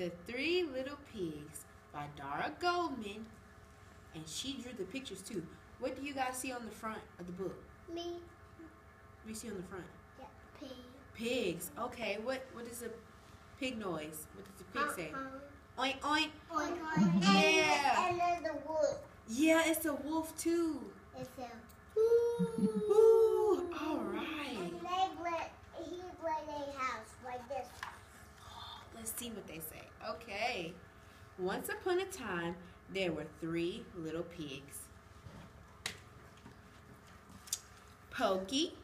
The Three Little Pigs by Dara Goldman. And she drew the pictures too. What do you guys see on the front of the book? Me. What do you see on the front? Yeah. Pig. Pigs. Okay, what what is a pig noise? What does the pig uh-huh. say? Uh-uh. Oink oink. Oink, oink. Yeah. And then the wood. Yeah, it's a wolf too. It's a. Ooh, right. And they let he let a house like this. Let's see what they say. Okay. Once upon a time, there were three little pigs. Pokey,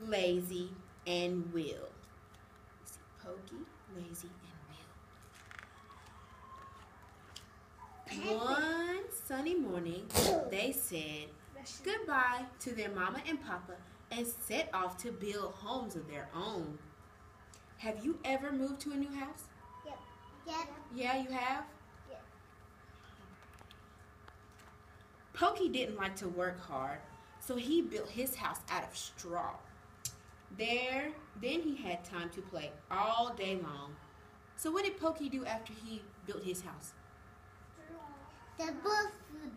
Lazy, and Will. See, Pokey, Lazy, and Will. One sunny morning, they said goodbye to their mama and papa and set off to build homes of their own. Have you ever moved to a new house? Yep. Yeah, you have? Yeah. Pokey didn't like to work hard, so he built his house out of straw. There, then he had time to play all day long. So what did Pokey do after he built his house? The wolf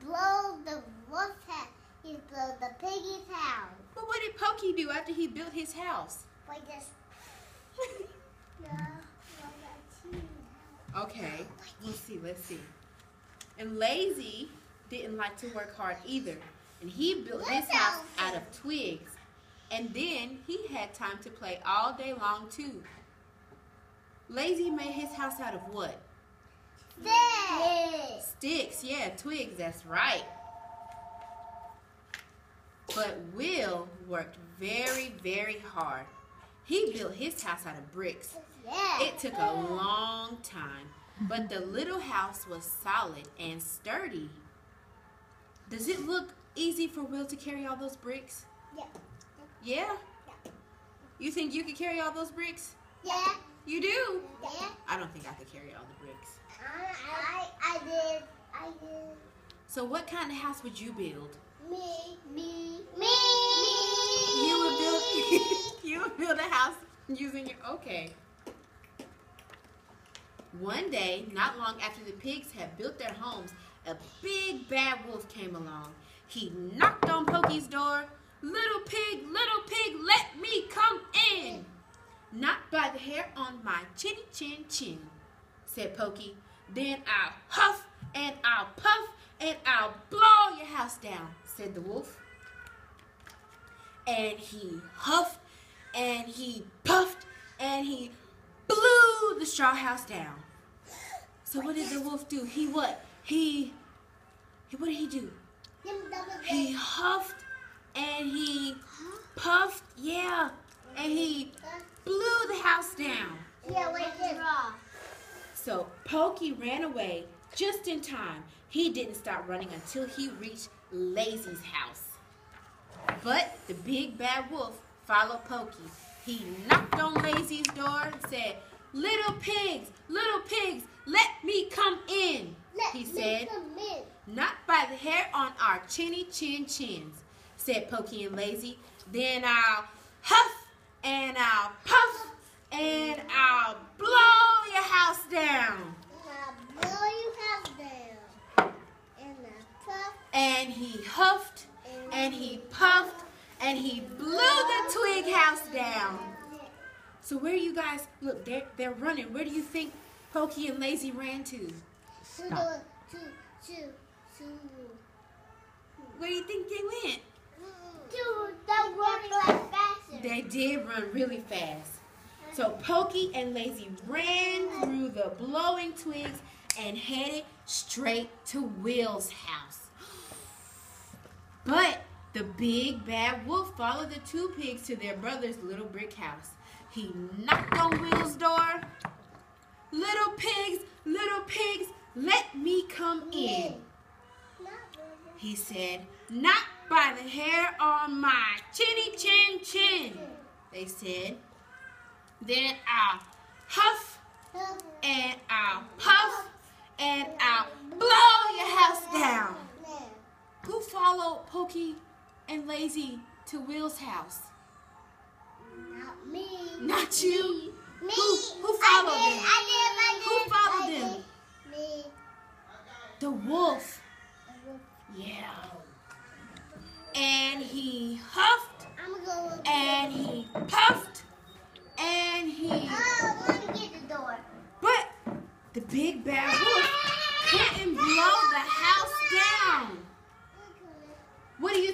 blow the wolf hat. He blow the piggy's house. But what did Pokey do after he built his house? Like this. Okay, let's see, let's see. And Lazy didn't like to work hard either, and he built his house out of twigs. And then he had time to play all day long too. Lazy made his house out of what? This. Sticks, yeah, twigs, that's right. But Will worked very, very hard. He built his house out of bricks. Yeah. It took a long time, but the little house was solid and sturdy. Does it look easy for Will to carry all those bricks? Yeah. Yeah? You think you could carry all those bricks? Yeah. You do? Yeah. I don't think I could carry all the bricks. I, I, I did. I did. So what kind of house would you build? Me. Me. Me. You would build you build a house using your okay. One day, not long after the pigs had built their homes, a big bad wolf came along. He knocked on Pokey's door. Little pig, little pig, let me come in. Not by the hair on my chinny chin chin, said Pokey. Then I'll huff and I'll puff and I'll blow your house down, said the wolf and he huffed and he puffed and he blew the straw house down. So what did the wolf do? He what? He, he what did he do? He huffed and he puffed, yeah, and he blew the house down. Yeah, like this. So Pokey ran away just in time. He didn't stop running until he reached Lazy's house. But the big bad wolf followed Pokey. He knocked on Lazy's door and said, Little pigs, little pigs, let me come in, Let he said. in. Not by the hair on our chinny chin chins, said Pokey and Lazy. Then I'll huff and I'll puff and I'll blow your house down. Now blow you house down. And a puff. And he huffed and he puffed and he blew the twig house down. So where you guys look? They're they're running. Where do you think Pokey and Lazy ran to? To the to to to Where do you think they went? to the running like faster. They did run really fast. So Pokey and Lazy ran through the blowing twigs and headed straight to Will's house. But the big bad wolf followed the two pigs to their brother's little brick house. He knocked on Will's door. Little pigs, little pigs, let me come in. He said, Not by the hair on my chinny chin chin. They said, Then I'll huff and I'll puff and I'll blow your house down. Who followed Pokey and lazy to Will's house? Not me. Not you? Me. me. Who, who, followed did, them? I did, I did, who followed them? Me. The wolf. Yeah. And he huffed. and he puffed. And he. Oh, let me get the door. But the big bad wolf.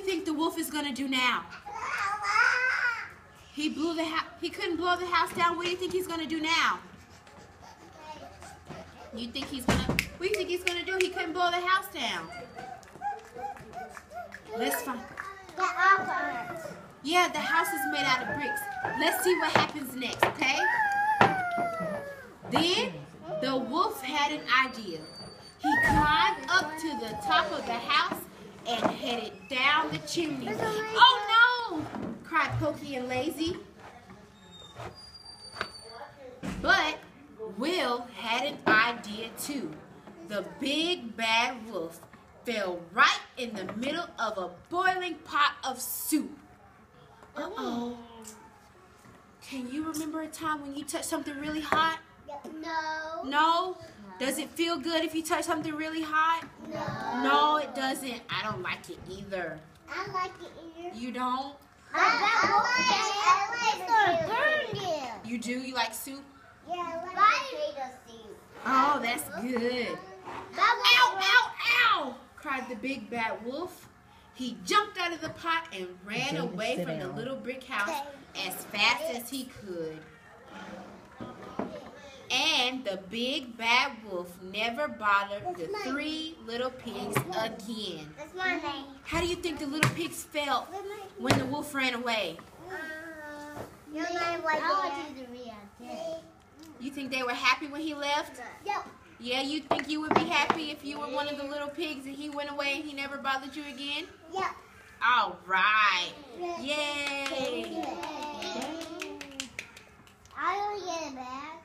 Think the wolf is gonna do now? He blew the. He couldn't blow the house down. What do you think he's gonna do now? You think he's gonna? What do you think he's gonna do? He couldn't blow the house down. Let's find. Yeah, the house is made out of bricks. Let's see what happens next, okay? Then the wolf had an idea. He climbed up to the top of the house and headed down the chimney. Oh no! cried Pokey and Lazy. But Will had an idea too. The big bad wolf fell right in the middle of a boiling pot of soup. Uh-oh. Can you remember a time when you touched something really hot? No. No? Does it feel good if you touch something really hot? No. No, it doesn't. I don't like it either. I like it either. You don't? I, I like, I like it. Burn You do? You like soup? Yeah, I like potato soup. Oh, that's good. Ow, ow, ow! cried the big bad wolf. He jumped out of the pot and ran away sit from the little brick house as fast as he could. And the big bad wolf never bothered That's the mine. three little pigs again. That's my name. How do you think the little pigs felt when the wolf ran away? Uh, your You think they were happy when he left? Yep. Yeah, you think you would be happy if you were one of the little pigs and he went away and he never bothered you again? Yep. All right. Yay. I don't get it, bag.